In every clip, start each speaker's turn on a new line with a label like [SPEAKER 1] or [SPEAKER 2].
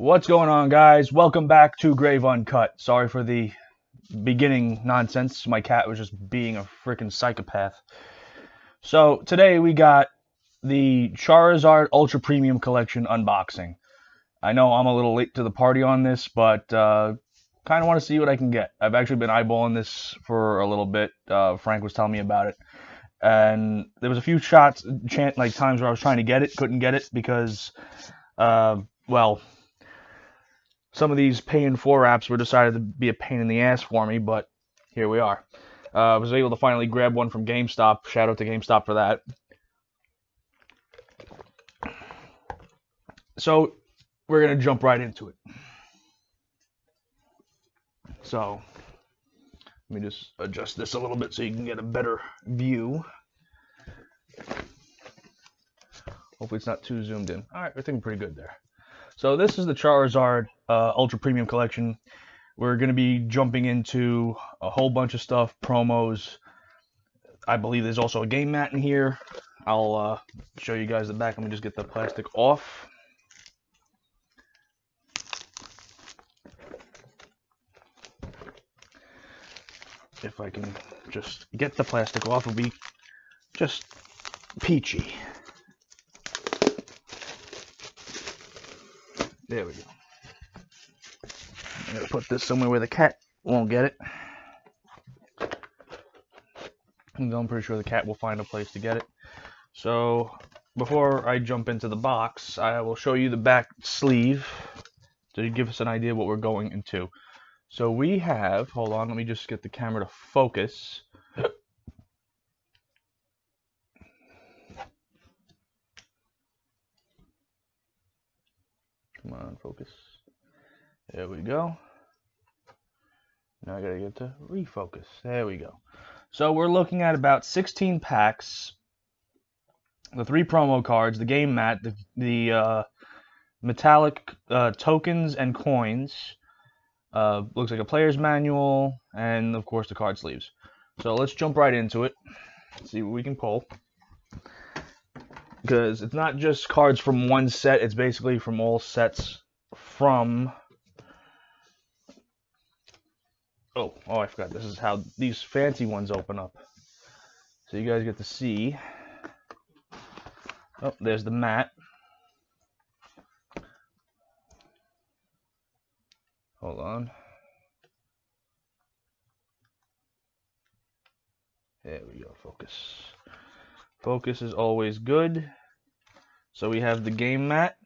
[SPEAKER 1] What's going on, guys? Welcome back to Grave Uncut. Sorry for the beginning nonsense. My cat was just being a freaking psychopath. So, today we got the Charizard Ultra Premium Collection unboxing. I know I'm a little late to the party on this, but uh, kind of want to see what I can get. I've actually been eyeballing this for a little bit. Uh, Frank was telling me about it. And there was a few shots, like times where I was trying to get it, couldn't get it because, uh, well, some of these pay in four apps were decided to be a pain in the ass for me, but here we are. Uh, I was able to finally grab one from GameStop. Shout out to GameStop for that. So we're gonna jump right into it. So let me just adjust this a little bit so you can get a better view. Hopefully it's not too zoomed in. All right, I think pretty good there. So this is the Charizard uh, Ultra Premium Collection. We're going to be jumping into a whole bunch of stuff, promos. I believe there's also a game mat in here. I'll uh, show you guys the back. Let me just get the plastic off. If I can just get the plastic off, it'll be just peachy. There we go. I'm going to put this somewhere where the cat won't get it. I'm pretty sure the cat will find a place to get it. So, before I jump into the box, I will show you the back sleeve to give us an idea what we're going into. So we have, hold on, let me just get the camera to focus. Focus. There we go. Now I gotta get to refocus. There we go. So we're looking at about 16 packs, the three promo cards, the game mat, the, the uh, metallic uh, tokens and coins. Uh, looks like a player's manual, and of course the card sleeves. So let's jump right into it. See what we can pull because it's not just cards from one set, it's basically from all sets from Oh, oh, I forgot. This is how these fancy ones open up. So you guys get to see. Oh, there's the mat. Hold on. There we go, focus. Focus is always good. So we have the game mat,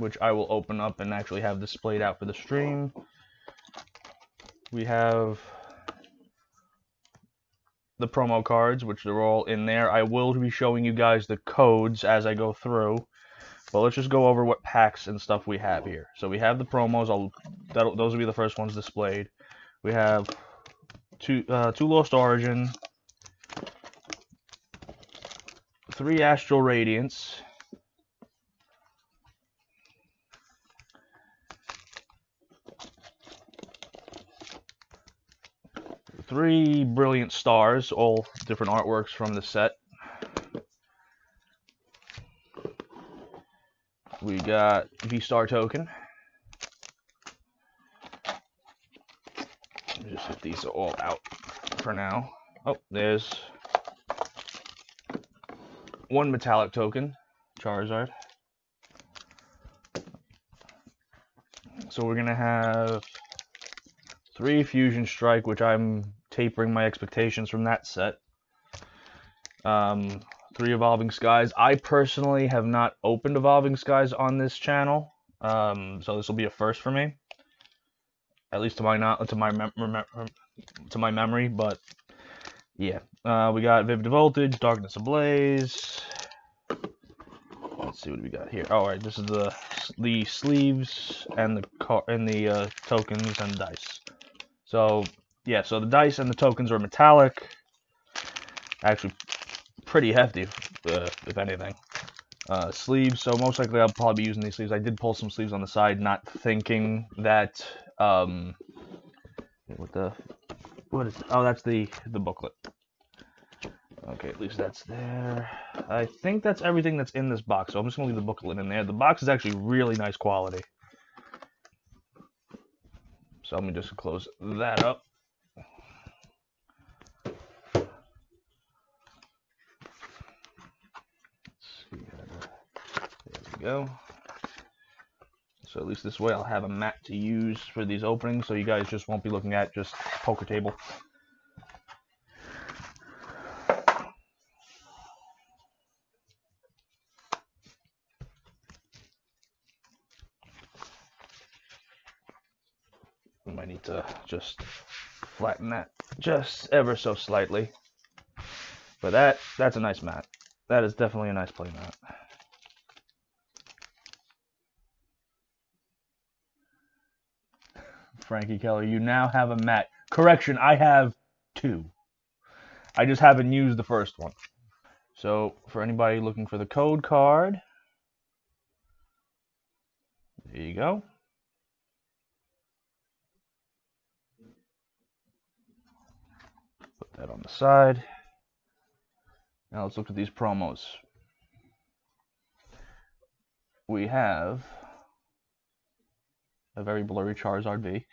[SPEAKER 1] which I will open up and actually have displayed out for the stream. We have the promo cards, which they're all in there. I will be showing you guys the codes as I go through. But let's just go over what packs and stuff we have here. So we have the promos. I'll, those will be the first ones displayed. We have two, uh, two Lost Origin, three Astral Radiance. Three Brilliant Stars, all different artworks from the set. We got V-Star Token. Just hit these all out for now. Oh, there's one metallic token, Charizard. So we're gonna have three Fusion Strike, which I'm tapering my expectations from that set. Um, three Evolving Skies. I personally have not opened Evolving Skies on this channel, um, so this will be a first for me, at least to my not to my to my memory. But yeah, uh, we got Vivid Voltage, Darkness Ablaze. Let's see what we got here. All right, this is the the sleeves and the car and the uh, tokens and dice. So yeah, so the dice and the tokens are metallic. Actually, pretty hefty, uh, if anything. Uh, sleeves, so most likely I'll probably be using these sleeves. I did pull some sleeves on the side, not thinking that, um, what the, what is, oh, that's the, the booklet. Okay, at least that's there. I think that's everything that's in this box, so I'm just going to leave the booklet in there. The box is actually really nice quality. So let me just close that up. Go. So at least this way I'll have a mat to use for these openings so you guys just won't be looking at just poker table. We might need to just flatten that just ever so slightly. But that that's a nice mat. That is definitely a nice play mat. Frankie Keller. You now have a mat. Correction, I have two. I just haven't used the first one. So, for anybody looking for the code card, there you go. Put that on the side. Now let's look at these promos. We have a very blurry Charizard V.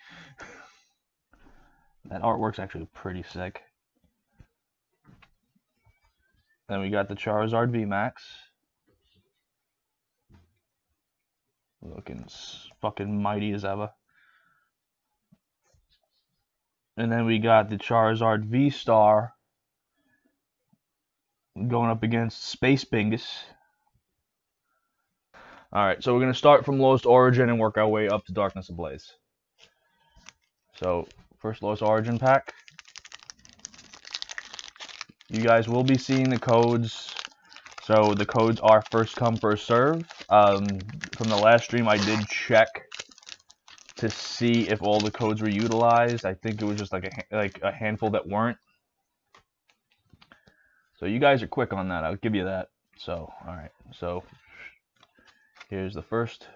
[SPEAKER 1] that artwork's actually pretty sick. Then we got the Charizard V Max. Looking fucking mighty as ever. And then we got the Charizard V Star going up against Space Bingus. Alright, so we're going to start from Lost Origin and work our way up to Darkness Ablaze. So, first Lost Origin pack. You guys will be seeing the codes. So the codes are first come, first serve. Um, from the last stream, I did check to see if all the codes were utilized. I think it was just like a like a handful that weren't. So you guys are quick on that. I'll give you that. So all right. So Here's the first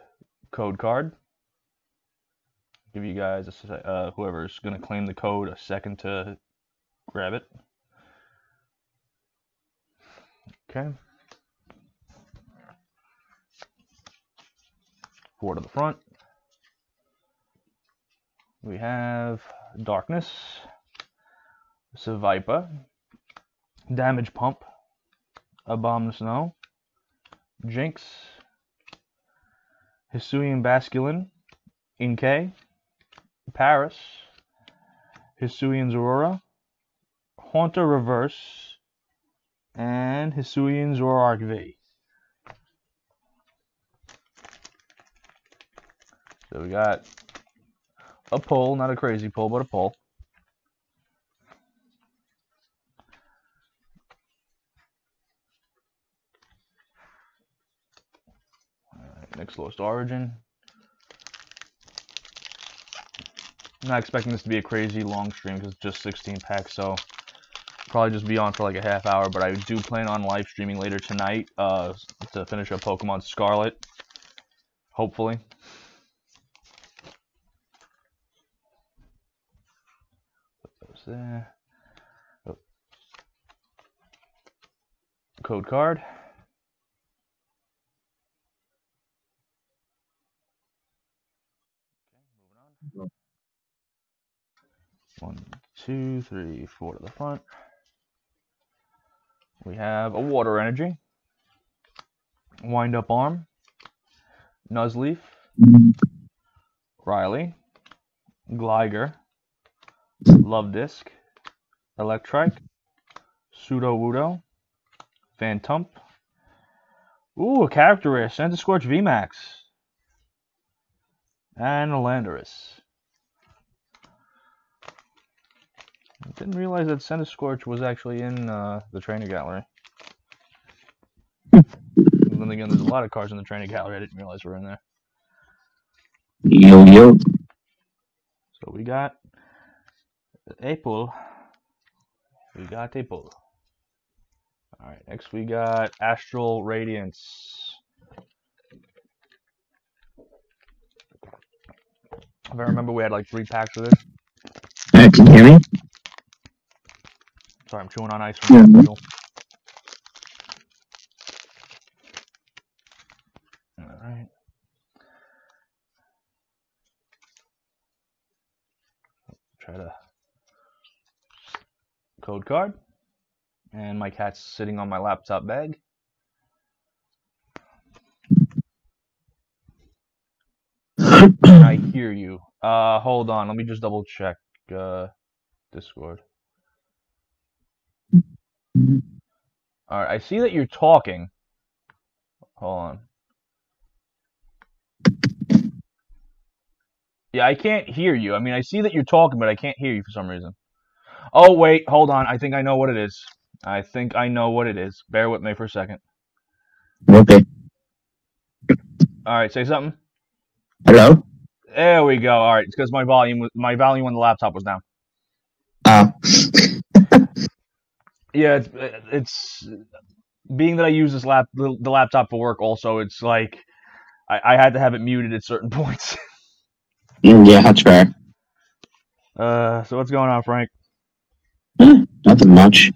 [SPEAKER 1] code card. Give you guys, a, uh, whoever's going to claim the code, a second to grab it. Okay. Four to the front. We have Darkness, Seviper, Damage Pump, Abomasnow, Jynx, Hisuian Basculin, Inkay, Paras, Hisuian Aurora, Haunter Reverse, and Hisuian Zoroark V. So we got a pull, not a crazy pull, but a pull. Next Lost Origin. I'm not expecting this to be a crazy long stream because it's just 16 packs, so probably just be on for like a half hour. But I do plan on live streaming later tonight uh, to finish up Pokemon Scarlet, hopefully. Put those there. Oh. Code card. One, two, three, four to the front. We have a water energy, wind up arm, Nuzleaf, Riley, Gligar, Luvdisc, Electrike, Sudowoodo, Phantump. Ooh, a character rare, Centiskorch VMAX. And a Landorus. I didn't realize that Centiskorch was actually in uh, the trainer gallery. then again, there's a lot of cars in the trainer gallery I didn't realize we were in there.
[SPEAKER 2] Yo, yo.
[SPEAKER 1] So we got a pull. We got a pull. Alright, next we got Astral Radiance. If I remember, we had like three packs of this.
[SPEAKER 2] Uh, can you hear me?
[SPEAKER 1] Sorry, I'm chewing on ice from yeah. All right. Try to code card. And my cat's sitting on my laptop bag. I hear you. Uh, hold on. Let me just double check uh, Discord. All right, I see that you're talking. Hold on. Yeah, I can't hear you. I mean, I see that you're talking, but I can't hear you for some reason. Oh, wait, hold on. I think I know what it is. I think I know what it is. Bear with me for a second.
[SPEAKER 2] Okay.
[SPEAKER 1] All right, say something.
[SPEAKER 2] Hello?
[SPEAKER 1] There we go. All right, it's because my volume, was- my volume on the laptop was down.
[SPEAKER 2] Uh,
[SPEAKER 1] Yeah, it's, it's being that I use this lap, the, laptop for work. Also, it's like I, I had to have it muted at certain points.
[SPEAKER 2] yeah, that's fair.
[SPEAKER 1] Uh, so what's going on, Frank?
[SPEAKER 2] Eh, Nothing much.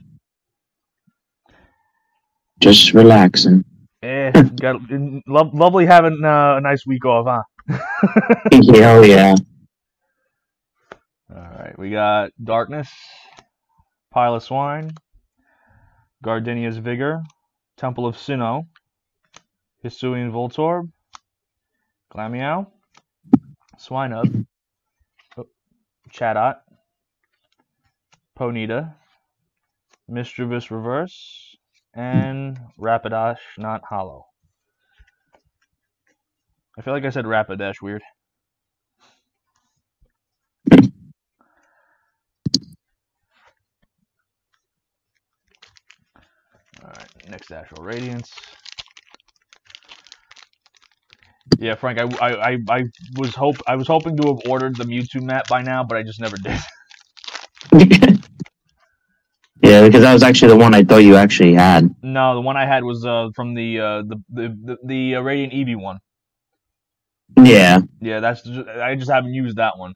[SPEAKER 2] Just relaxing.
[SPEAKER 1] Eh, got lo- lovely having uh, a nice week off, huh?
[SPEAKER 2] Hell yeah.
[SPEAKER 1] All right, we got Darkness, Pile of Swine, Gardenia's Vigor, Temple of Sinnoh, Hisuian Voltorb, Glameow, Swinub, oh, Chatot, Ponyta, Mischievous Reverse, and Rapidash Not Hollow. I feel like I said Rapidash weird. Alright, next Astral Radiance. Yeah, Frank, I, I, I, I was hope I was hoping to have ordered the Mewtwo map by now, but I just never did.
[SPEAKER 2] yeah, because that was actually the one I thought you actually had.
[SPEAKER 1] No, the one I had was uh, from the uh, the the the, the uh, Radiant Eevee one.
[SPEAKER 2] Yeah.
[SPEAKER 1] Yeah, that's just, I just haven't used that one.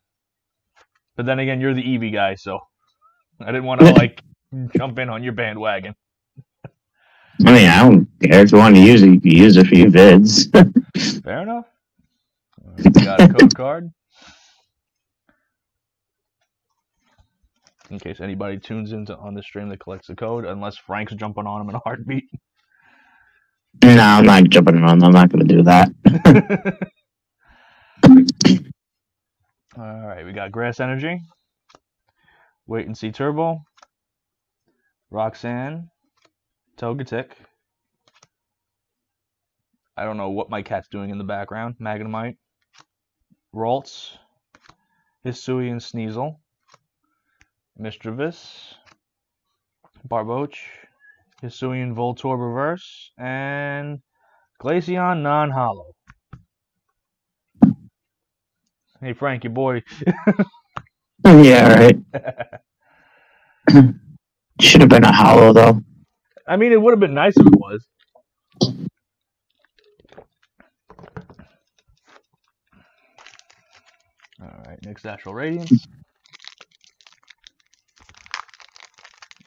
[SPEAKER 1] But then again, you're the Eevee guy, so I didn't want to like jump in on your bandwagon.
[SPEAKER 2] I mean, I don't care. If you want to use it, you can use it for your vids.
[SPEAKER 1] Fair enough. Got a code card. In case anybody tunes into on the stream that collects the code, unless Frank's jumping on him in a heartbeat.
[SPEAKER 2] no, I'm not jumping on. I'm not going to do that.
[SPEAKER 1] All right, we got Grass Energy, Wait and See Turbo, Roxanne, Togetic. I don't know what my cat's doing in the background. Magnemite, Ralts, Hisuian Sneasel, Mischievous, Barboach, Hisuian Voltorb Reverse, and Glaceon Non Hollow. Hey Frank, your boy.
[SPEAKER 2] yeah, right. Should have been a hollow, though.
[SPEAKER 1] I mean, it would have been nice if it was. All right, next Astral Radiance.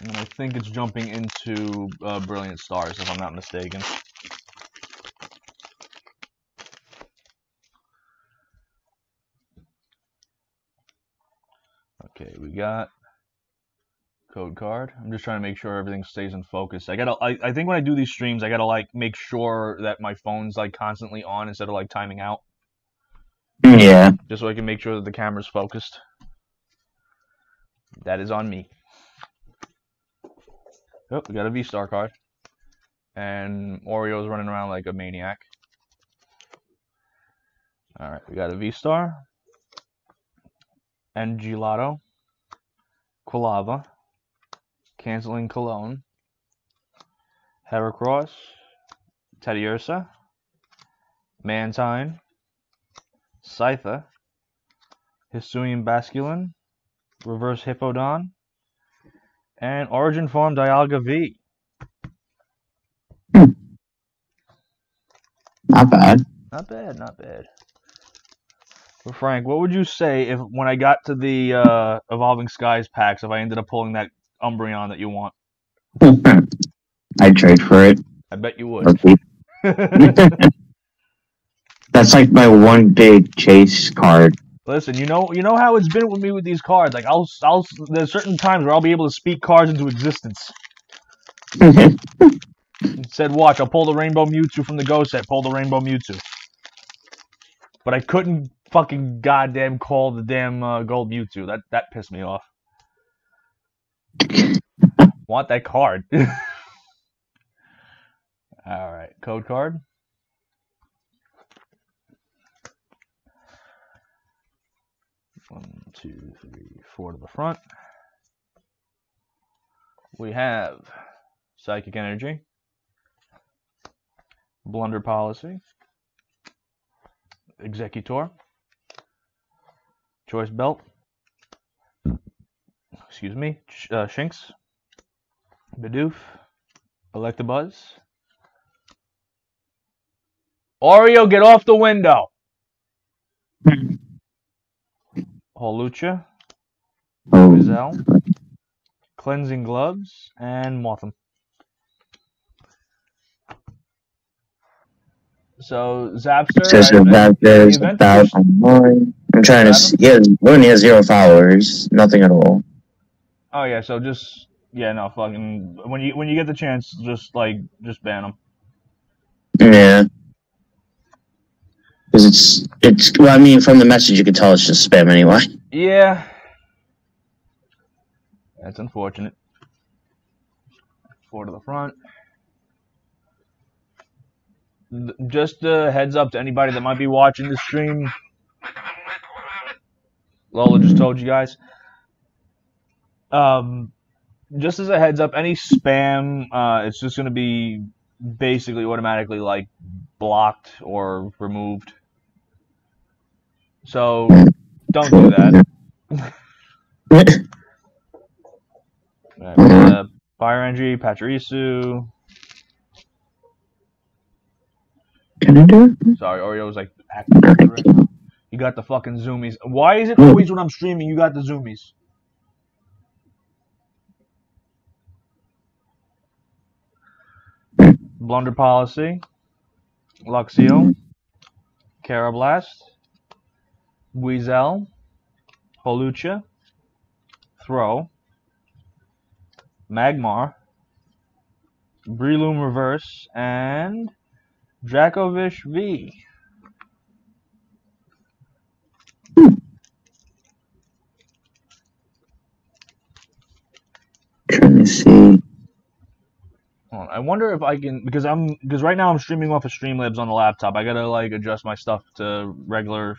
[SPEAKER 1] And I think it's jumping into uh, Brilliant Stars, if I'm not mistaken. Okay, we got code card. I'm just trying to make sure everything stays in focus. I gotta. I, I think when I do these streams, I gotta like make sure that my phone's like constantly on instead of like timing out,
[SPEAKER 2] Yeah.
[SPEAKER 1] just so I can make sure that the camera's focused. That is on me. Oh, we got a V Star card, and Oreo's running around like a maniac. All right, we got a V Star, and Gelato, Quilava, canceling Cologne, Heracross, Teddiursa, Mantine, Scyther, Hisuian Basculin, Reverse Hippowdon, and Origin Form Dialga V.
[SPEAKER 2] Not bad.
[SPEAKER 1] Not bad, not bad. Frank, what would you say if when I got to the uh, Evolving Skies packs, if I ended up pulling that Umbreon that you want?
[SPEAKER 2] I'd trade for it.
[SPEAKER 1] I bet you would.
[SPEAKER 2] That's like my one big chase card
[SPEAKER 1] Listen, you know, you know how it's been with me with these cards. Like I'll, I'll, there's certain times where I'll be able to speak cards into existence. Said, "Watch, I'll pull the Rainbow Mewtwo from the Go set. Pull the Rainbow Mewtwo." But I couldn't fucking goddamn call the damn uh, Gold Mewtwo. That that pissed me off. Want that card? All right, code card. One, two, three, four to the front. We have Psychic Energy, Blunder Policy, Executor, Choice Belt, excuse me, uh, Shinx, Bidoof, Electabuzz, Oreo, get off the window! Holucha, Gazelle, Cleansing Gloves, and Mothim. So, Zapster,
[SPEAKER 2] says
[SPEAKER 1] I-
[SPEAKER 2] about there's
[SPEAKER 1] event
[SPEAKER 2] about
[SPEAKER 1] just-
[SPEAKER 2] online. I'm trying to see. Yeah, Looney has zero followers. Nothing at all.
[SPEAKER 1] Oh yeah, so just, yeah, no, fucking, when you when you get the chance, just, like, just ban them.
[SPEAKER 2] Yeah. Because it's it's well, I mean, from the message you could tell it's just spam anyway.
[SPEAKER 1] Yeah. That's unfortunate. Four to the front. Just a heads up to anybody that might be watching the stream. Lola just told you guys. Um, just as a heads up, any spam, uh, it's just going to be basically automatically like blocked or removed. So don't do that. Got, uh, Fire Energy, Pachirisu.
[SPEAKER 2] Can I do it?
[SPEAKER 1] Sorry, Oreo's like acting right. You got the fucking zoomies. Why is it always when I'm streaming you got the zoomies? Blunder Policy, Luxio, Carablast, Weasel, Holucha, Throw, Magmar, Breloom Reverse, and Dracovish V.
[SPEAKER 2] Trying to see.
[SPEAKER 1] Hold on, I wonder if I can because I'm because right now I'm streaming off of Streamlabs on the laptop. I gotta like adjust my stuff to regular,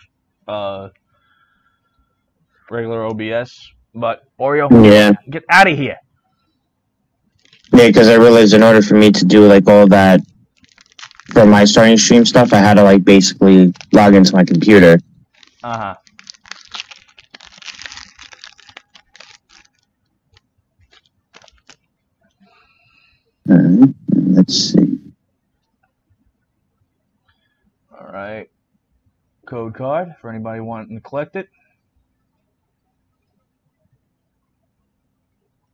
[SPEAKER 1] uh, regular OBS. But Oreo,
[SPEAKER 2] Yeah,
[SPEAKER 1] get out of here.
[SPEAKER 2] yeah. Because I realized in order for me to do like all that for my starting stream stuff, I had to like basically log into my computer.
[SPEAKER 1] Uh huh.
[SPEAKER 2] Alright, let's see.
[SPEAKER 1] All right. Code card for anybody wanting to collect it.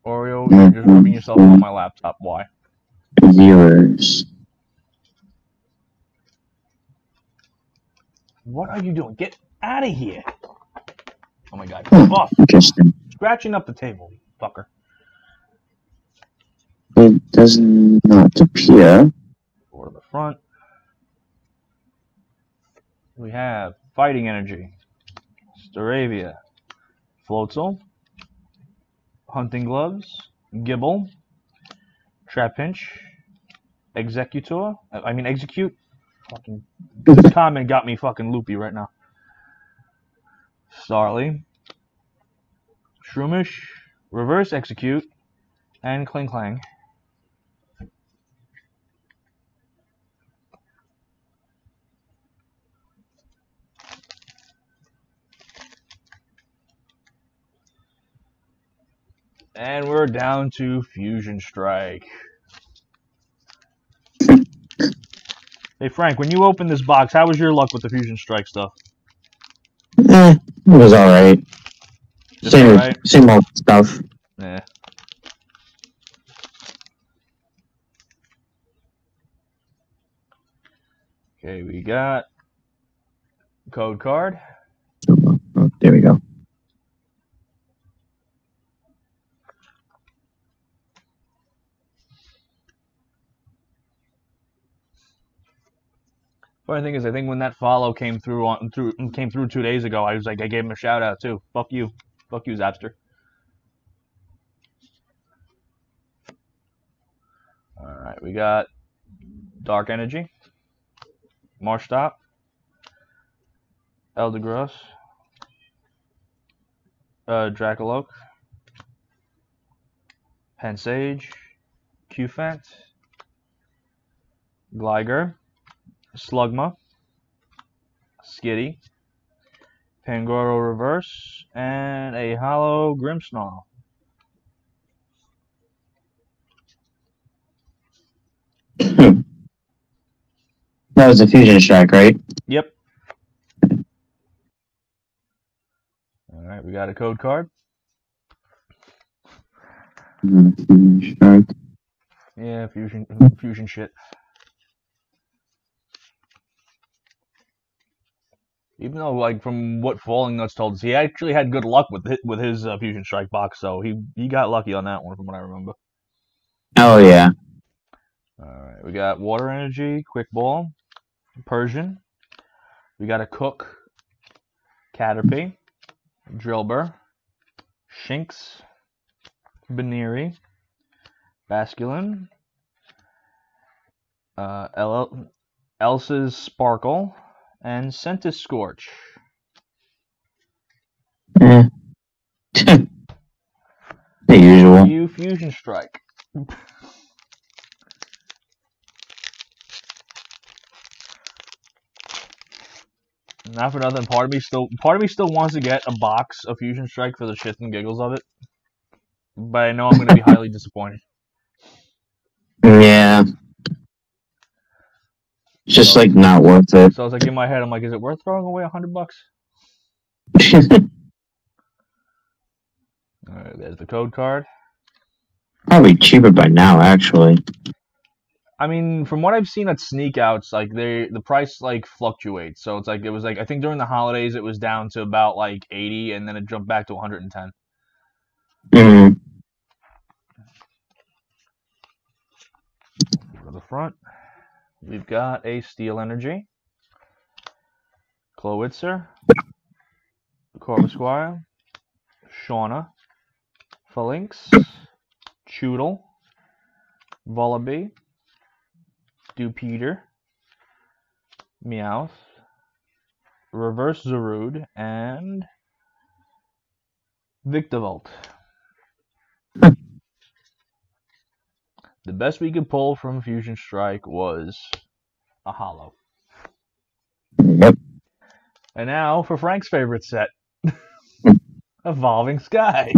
[SPEAKER 1] Oreo, you're just rubbing yourself on my laptop. Why?
[SPEAKER 2] Viewers.
[SPEAKER 1] What are you doing? Get out of here! Oh my god! Hmm, Get off!
[SPEAKER 2] Interesting.
[SPEAKER 1] Scratching up the table, fucker.
[SPEAKER 2] It does not appear.
[SPEAKER 1] To the front. We have Fighting Energy, Staravia, Floatzel, Hunting Gloves, Gible, Trapinch, Executor. I I mean, Execute. Fucking. This comment got me fucking loopy right now. Starly, Shroomish, Reverse Execute, and Klinklang. And we're down to Fusion Strike. Hey Frank, when you opened this box, how was your luck with the Fusion Strike stuff?
[SPEAKER 2] Eh, it was alright. Same,
[SPEAKER 1] alright?
[SPEAKER 2] same old stuff.
[SPEAKER 1] Yeah. Okay, we got code card.
[SPEAKER 2] There we go.
[SPEAKER 1] Funny thing is, I think when that follow came through on through came through two days ago, I was like, I gave him a shout out too. Fuck you, fuck you, Zapster. All right, we got Dark Energy, Marshtomp, Eldegoss, uh, Drakloak, Pansage, Cufant, Gligar, Slugma, Skitty, Pangoro Reverse, and a Hollow Grimmsnarl.
[SPEAKER 2] That was a fusion strike, right?
[SPEAKER 1] Yep. All right, we got a code card.
[SPEAKER 2] Fusion strike.
[SPEAKER 1] Yeah, fusion fusion shit. Even though, like, from what Falling Nuts told us, he actually had good luck with his, with his uh, fusion strike box, so he he got lucky on that one, from what I remember.
[SPEAKER 2] Oh yeah.
[SPEAKER 1] All right, we got Water Energy, Quick Ball, Persian. We got a Cook, Caterpie, Drillbur, Shinx, Baneri, Basculin, uh, El- Elesa's Sparkle, and Centiskorch.
[SPEAKER 2] Eh. the usual.
[SPEAKER 1] You Fusion Strike. Not for nothing. Part of me still, part of me still wants to get a box of Fusion Strike for the shits and giggles of it, but I know I'm going to be highly disappointed.
[SPEAKER 2] Yeah. It's just like not worth it.
[SPEAKER 1] So I was like in my head, I'm like, is it worth throwing away a hundred bucks? All right, there's the code card.
[SPEAKER 2] Probably cheaper by now, actually.
[SPEAKER 1] I mean, from what I've seen at sneak outs, like they the price like fluctuates. So it's like it was like I think during the holidays it was down to about like 80 and then it jumped back to 110.
[SPEAKER 2] Mm.
[SPEAKER 1] For the front, we've got a Steel Energy, Clawitzer, Corvisquire, Shauna, Falinks, Choodle, Vullaby, Dupeter, Meowth, Reverse Zarude, and Vikavolt. The best we could pull from Fusion Strike was a hollow.
[SPEAKER 2] Yep.
[SPEAKER 1] And now for Frank's favorite set Evolving Sky.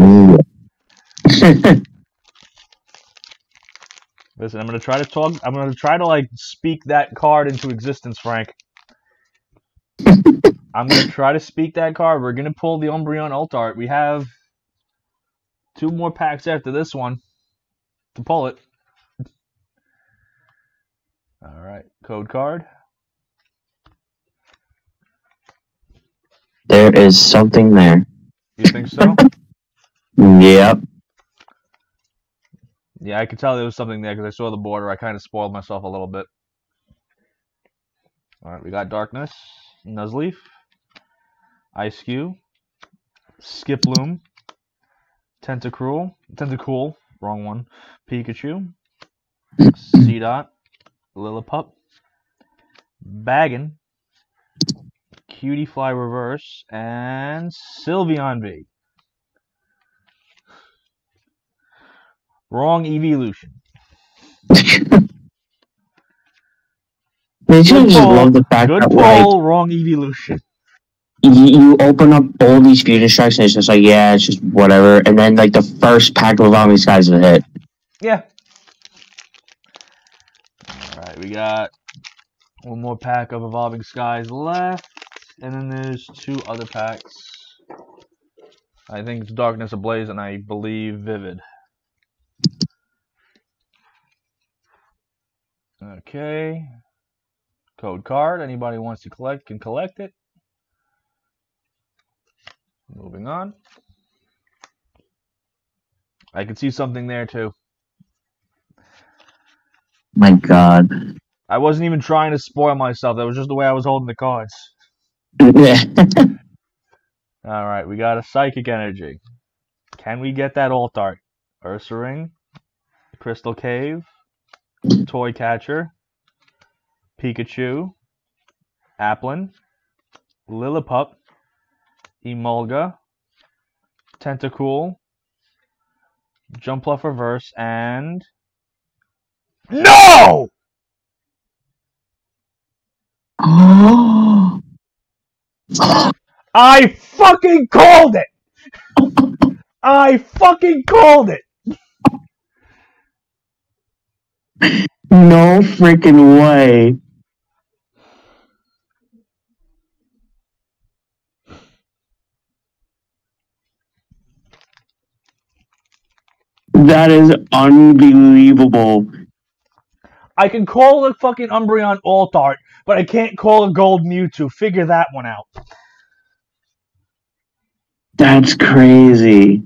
[SPEAKER 1] Listen, I'm gonna try to talk. I'm gonna try to like speak that card into existence, Frank. I'm gonna try to speak that card. We're gonna pull the Umbreon Alt Art. We have two more packs after this one to pull it. All right, code card.
[SPEAKER 2] there is something there.
[SPEAKER 1] You think so?
[SPEAKER 2] Yep.
[SPEAKER 1] yeah, I could tell there was something there because I saw the border. I kind of spoiled myself a little bit. All right, we got Darkness, Nuzleaf, Ice Cube, Skiploom, Tentacruel, Tentacool, wrong one, Pikachu, Seedot, Lillipup, Baggin, Cutiefly Reverse, and Sylveon V. Wrong evolution.
[SPEAKER 2] They should
[SPEAKER 1] Good
[SPEAKER 2] just love the fact
[SPEAKER 1] Good
[SPEAKER 2] that like
[SPEAKER 1] wrong evolution.
[SPEAKER 2] you, you open up all these fusion strikes and it's just like yeah, it's just whatever. And then like the first pack of Evolving Skies a hit.
[SPEAKER 1] Yeah. We got one more pack of Evolving Skies left. And then there's two other packs. I think it's Darkness Ablaze and I believe Vivid. Okay. Code card. Anybody wants to collect can collect it. Moving on. I can see something there too.
[SPEAKER 2] My God.
[SPEAKER 1] I wasn't even trying to spoil myself. That was just the way I was holding the cards.
[SPEAKER 2] Yeah.
[SPEAKER 1] All right, we got a psychic energy. Can we get that alt art? Ursaring, Crystal Cave, Toy Catcher, Pikachu, Applin, Lillipup, Emolga, Tentacool, Jumpluff Reverse, and No! I fucking called it! I fucking called it!
[SPEAKER 2] No freaking way. That is unbelievable.
[SPEAKER 1] I can call a fucking Umbreon alt art, but I can't call a gold Mewtwo. Figure that one out.
[SPEAKER 2] That's crazy.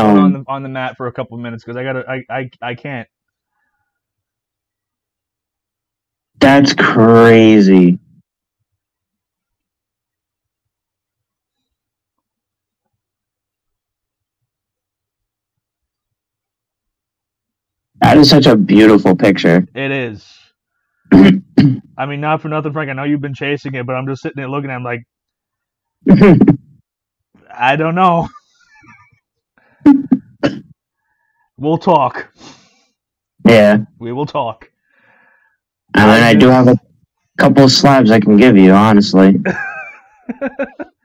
[SPEAKER 1] One on
[SPEAKER 2] Damn.
[SPEAKER 1] the on the mat for a couple minutes because I gotta I, I I can't.
[SPEAKER 2] That's crazy. That is such a beautiful picture.
[SPEAKER 1] It is. I mean, not for nothing, Frank. I know you've been chasing it, but I'm just sitting there looking at him like, I don't know. we'll talk.
[SPEAKER 2] yeah.
[SPEAKER 1] We will talk.
[SPEAKER 2] I mean, I do have a couple of slabs I can give you, honestly.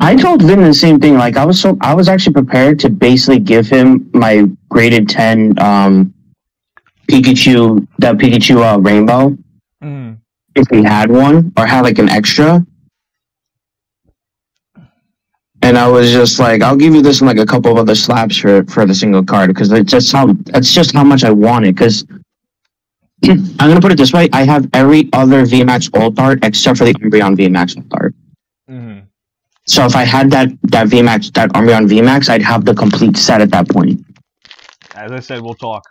[SPEAKER 2] I told Vin the same thing. Like, I was so I was actually prepared to basically give him my graded ten um, Pikachu, that Pikachu uh, Rainbow,
[SPEAKER 1] Mm.
[SPEAKER 2] if he had one or had like an extra. And I was just like, I'll give you this and like a couple of other slaps for for the single card because it's just how that's just how much I want it. Because I'm gonna put it this way: I have every other VMAX alt art except for the Umbreon VMAX alt art. So if I had that that VMAX that Umbreon VMAX, I'd have the complete set at that point.
[SPEAKER 1] As I said, we'll talk.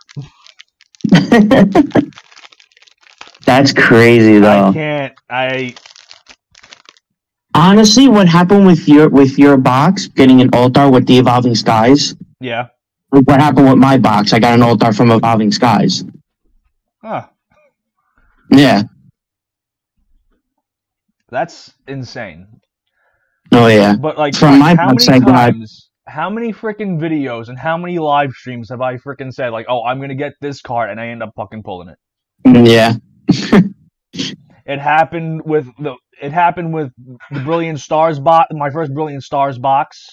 [SPEAKER 2] That's crazy though.
[SPEAKER 1] I can't. I
[SPEAKER 2] Honestly, what happened with your with your box getting an alt art with the Evolving Skies?
[SPEAKER 1] yeah.
[SPEAKER 2] What happened with my box? I got an alt art from Evolving Skies.
[SPEAKER 1] Huh.
[SPEAKER 2] Yeah.
[SPEAKER 1] That's insane.
[SPEAKER 2] Oh yeah.
[SPEAKER 1] But like,
[SPEAKER 2] From my
[SPEAKER 1] how many times? How many freaking videos and how many live streams have I freaking said like, "Oh, I'm gonna get this card," and I end up fucking pulling it?
[SPEAKER 2] Yeah.
[SPEAKER 1] It happened with the. It happened with the Brilliant Stars box. My first Brilliant Stars box.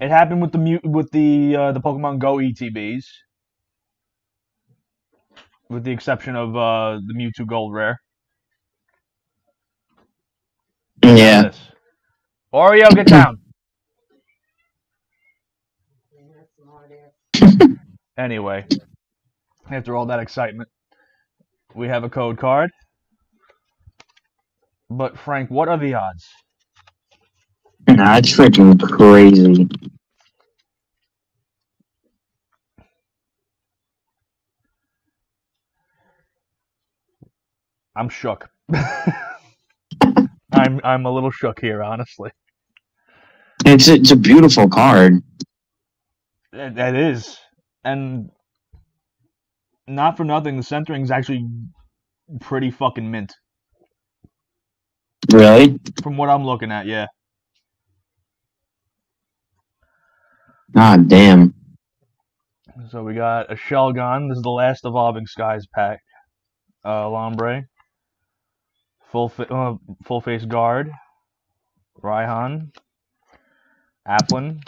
[SPEAKER 1] It happened with the with the uh, the Pokemon Go ETBs, with the exception of uh, the Mewtwo Gold Rare.
[SPEAKER 2] Yeah.
[SPEAKER 1] Oreo, get down. Anyway, after all that excitement, we have a code card. But Frank, what are the odds?
[SPEAKER 2] Nah, it's freaking crazy.
[SPEAKER 1] I'm shook. I'm I'm a little shook here, honestly.
[SPEAKER 2] It's it's a beautiful card.
[SPEAKER 1] That that is, and not for nothing, the centering is actually pretty fucking mint
[SPEAKER 2] Really?
[SPEAKER 1] from what I'm looking at. Yeah.
[SPEAKER 2] God damn.
[SPEAKER 1] So we got a Shelgon. This is the last Evolving Skies pack. Uh, Lombre. Full fa- uh, full face guard. Raihan. Applin.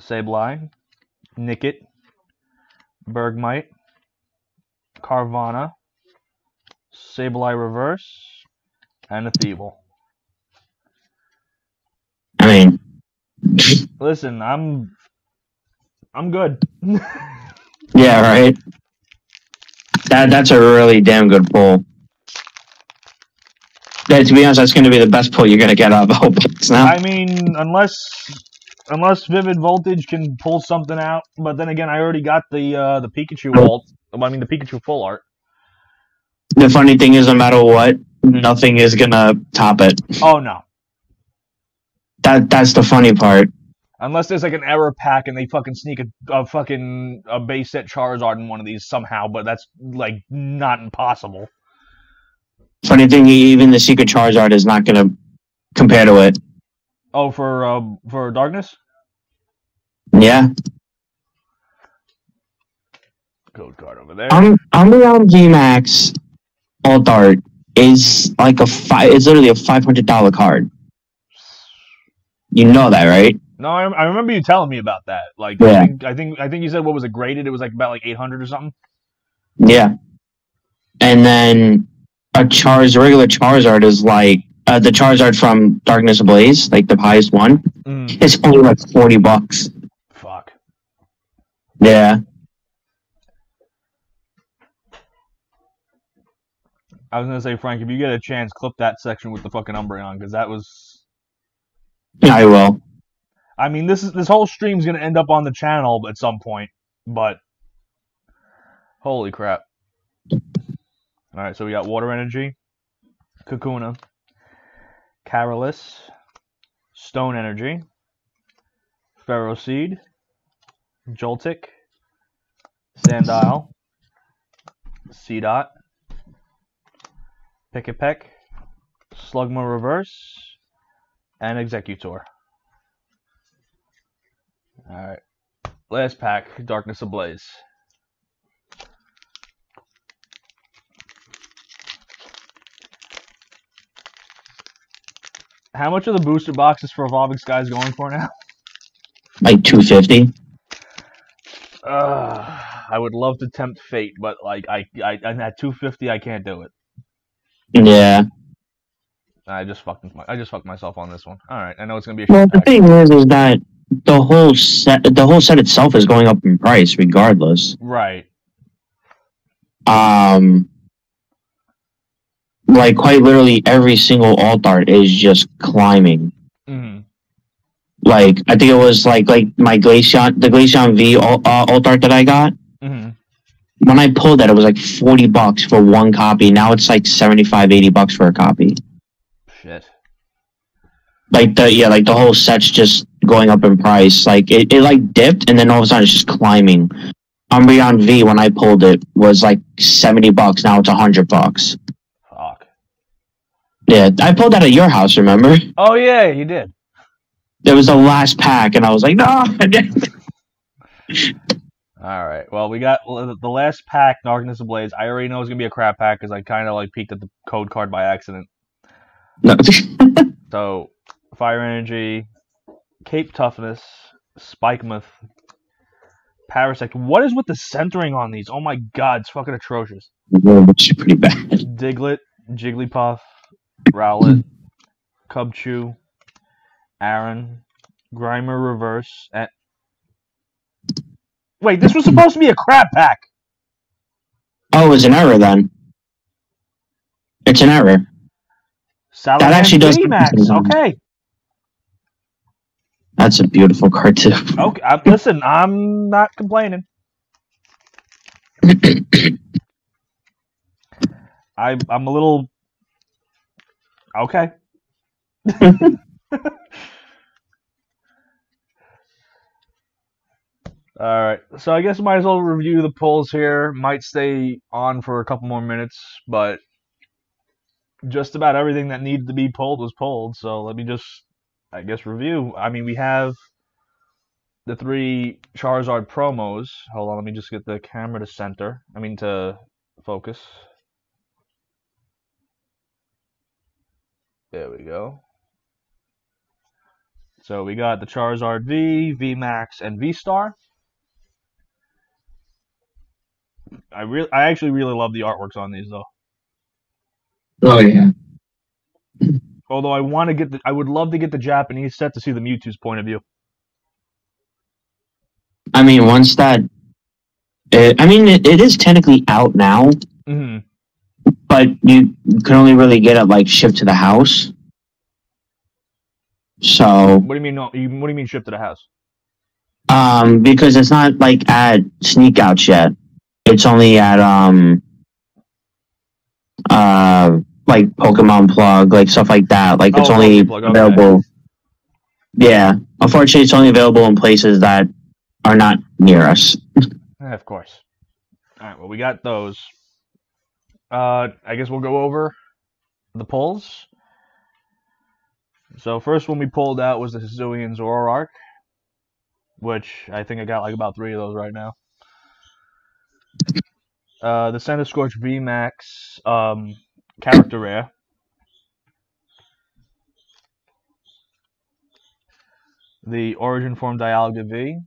[SPEAKER 1] Sableye. Nickit. Bergmite. Carvanha. Sableye Reverse. And a Thievul.
[SPEAKER 2] I mean,
[SPEAKER 1] Listen, I'm. I'm good.
[SPEAKER 2] yeah, right. That that's a really damn good pull. That, to be honest, that's going to be the best pull you're going to get out of the whole box now.
[SPEAKER 1] I mean, unless unless Vivid Voltage can pull something out, but then again, I already got the uh, the Pikachu alt. I mean, the Pikachu full art.
[SPEAKER 2] the funny thing is, no matter what, nothing is going to top it.
[SPEAKER 1] Oh no,
[SPEAKER 2] That That's the funny part.
[SPEAKER 1] unless there's like an error pack and they fucking sneak a, a fucking a base set Charizard in one of these somehow, but that's like not impossible.
[SPEAKER 2] Funny thing, even the Secret Charizard is not going to compare to it.
[SPEAKER 1] Oh, for uh, for Darkness
[SPEAKER 2] Yeah.
[SPEAKER 1] code card over there.
[SPEAKER 2] Um, Umbreon VMAX Alt Art is like a five. It's literally a five hundred dollar card. You know that, right?
[SPEAKER 1] No, I, I remember you telling me about that. Like, I,
[SPEAKER 2] Yeah.
[SPEAKER 1] think, I think I think you said what was it graded? It was like about like eight hundred or something.
[SPEAKER 2] Yeah. And then a Charz, regular Charizard is like uh, the Charizard from Darkness Ablaze, like the highest one.
[SPEAKER 1] Mm,
[SPEAKER 2] It's only like forty bucks.
[SPEAKER 1] fuck.
[SPEAKER 2] Yeah.
[SPEAKER 1] I was gonna say, Frank, if you get a chance, clip that section with the fucking Umbreon because that was.
[SPEAKER 2] I will.
[SPEAKER 1] I mean, this is this whole stream's gonna end up on the channel at some point, but holy crap! All right, so we got Water Energy, Kakuna, Carolus, Stone Energy, Ferroseed, Joltik, Sandile, Seedot, Pikipek, Slugma Reverse, and Exeggutor. Alright. Last pack, Darkness Ablaze. How much are the booster boxes for Evolving Skies going for now?
[SPEAKER 2] Like two fifty.
[SPEAKER 1] Uh, I would love to tempt fate, but like I, I, and at 250, I can't do it.
[SPEAKER 2] Yeah.
[SPEAKER 1] I just fucked, I just fucked myself on this one. All right, I know it's gonna be a
[SPEAKER 2] Well, the
[SPEAKER 1] pack.
[SPEAKER 2] thing is, is that the whole set, the whole set itself is going up in price, regardless.
[SPEAKER 1] Right.
[SPEAKER 2] Um, like quite literally, every single alt art is just climbing.
[SPEAKER 1] hmm
[SPEAKER 2] Like I think it was like like my Glaceon, the Glaceon V alt, uh, alt art that I got.
[SPEAKER 1] hmm
[SPEAKER 2] When I pulled that, it was like forty bucks for one copy. Now it's like 75, 80 bucks for a copy.
[SPEAKER 1] Shit.
[SPEAKER 2] Like the yeah, like the whole set's just going up in price. Like it, it like dipped and then all of a sudden it's just climbing. Umbreon V when I pulled it was like seventy bucks. Now it's hundred bucks. Yeah, I pulled that at your house. Remember?
[SPEAKER 1] Oh yeah, you did.
[SPEAKER 2] It was the last pack, and I was like, no.
[SPEAKER 1] All right. Well, we got the last pack, Darkness of Ablaze. I already know it's gonna be a crap pack because I kind of like peeked at the code card by accident.
[SPEAKER 2] no.
[SPEAKER 1] So, Fire Energy, Cape Toughness, Spikemuth, Parasect. What is with the centering on these? Oh my god, it's fucking atrocious.
[SPEAKER 2] Is pretty bad.
[SPEAKER 1] Diglett, Jigglypuff, Rowlet, Cubchoo, Aron, Grimer Reverse, and wait, this was supposed to be a crap pack.
[SPEAKER 2] Oh, it's an error then. It's an error.
[SPEAKER 1] That
[SPEAKER 2] actually does
[SPEAKER 1] Max. Okay,
[SPEAKER 2] That's a beautiful card too.
[SPEAKER 1] okay. I, listen, I'm not complaining. I I'm a little okay. All right, so I guess might as well review the polls here. Might stay on for a couple more minutes, but just about everything that needed to be pulled was pulled. So let me just, I guess, review. I mean, we have the three Charizard promos. Hold on, let me just get the camera to center. I mean to focus. There we go. So we got the Charizard V, V Max, and V Star. I really, I actually really love the artworks on these though.
[SPEAKER 2] Oh yeah.
[SPEAKER 1] Although I want to get the, I would love to get the Japanese set to see the Mewtwo's point of view.
[SPEAKER 2] I mean, once that, it, I mean, it, it is technically out now,
[SPEAKER 1] hmm
[SPEAKER 2] but you can only really get it like shipped to the house. So,
[SPEAKER 1] What do you mean? No, you, what do you mean shipped to the house?
[SPEAKER 2] um, because it's not like at sneak outs yet. It's only at um, uh, like Pokemon Plug, like stuff like that. Like it's
[SPEAKER 1] Oh,
[SPEAKER 2] only
[SPEAKER 1] okay.
[SPEAKER 2] available. Yeah, unfortunately, it's only available in places that are not near us.
[SPEAKER 1] Of course. All right. Well, we got those. Uh, I guess we'll go over the pulls. So first one we pulled out was the Hisuian Zoroark, which I think I got like about three of those right now. Uh, the Centiskorch VMAX um, character rare. The Origin Form Dialga V.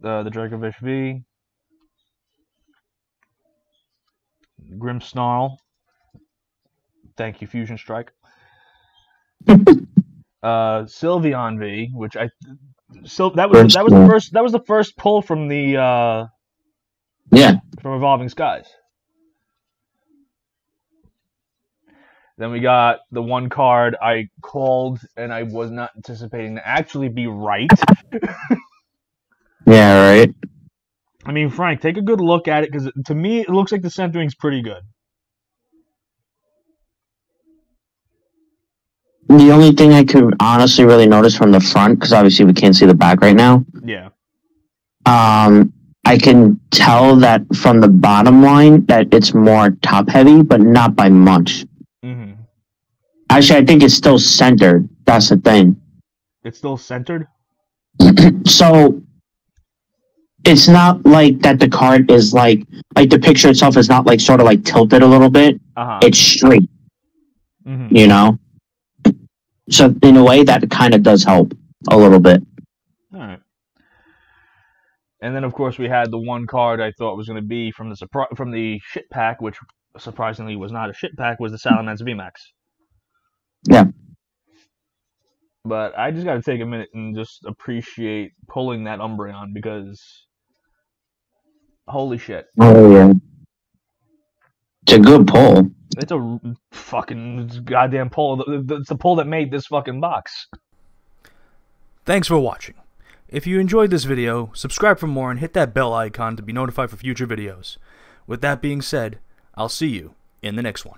[SPEAKER 1] The the Dracovish V. Grimmsnarl. Thank you, Fusion Strike. uh, Sylveon V, which I so that was
[SPEAKER 2] Grim
[SPEAKER 1] that was the first that was the first pull from the uh,
[SPEAKER 2] Yeah,
[SPEAKER 1] from Evolving Skies. Then we got the one card I called and I was not anticipating to actually be right.
[SPEAKER 2] yeah, right.
[SPEAKER 1] I mean, Frank, take a good look at it because to me it looks like the centering's pretty good.
[SPEAKER 2] The only thing I could honestly really notice from the front, because obviously we can't see the back right now,
[SPEAKER 1] Yeah.
[SPEAKER 2] um, I can tell that from the bottom line that it's more top heavy, but not by much.
[SPEAKER 1] hmm
[SPEAKER 2] Actually, I think it's still centered. That's the thing.
[SPEAKER 1] It's still centered.
[SPEAKER 2] So it's not like that the card is like like the picture itself is not like sort of like tilted a little bit.
[SPEAKER 1] Uh huh.
[SPEAKER 2] It's straight,
[SPEAKER 1] hmm
[SPEAKER 2] you know. So in a way, that kind of does help a little bit.
[SPEAKER 1] All right. And then of course we had the one card I thought was going to be from the surpri- from the shit pack, which surprisingly was not a shit pack, was the Salamence VMAX.
[SPEAKER 2] Yeah.
[SPEAKER 1] But I just got to take a minute and just appreciate pulling that Umbreon because holy shit.
[SPEAKER 2] Oh yeah, it's a good pull.
[SPEAKER 1] It's a fucking goddamn pull. Th- th- It's the pull that made this fucking box.
[SPEAKER 3] Thanks for watching. If you enjoyed this video, subscribe for more and hit that bell icon to be notified for future videos. With that being said, I'll see you in the next one.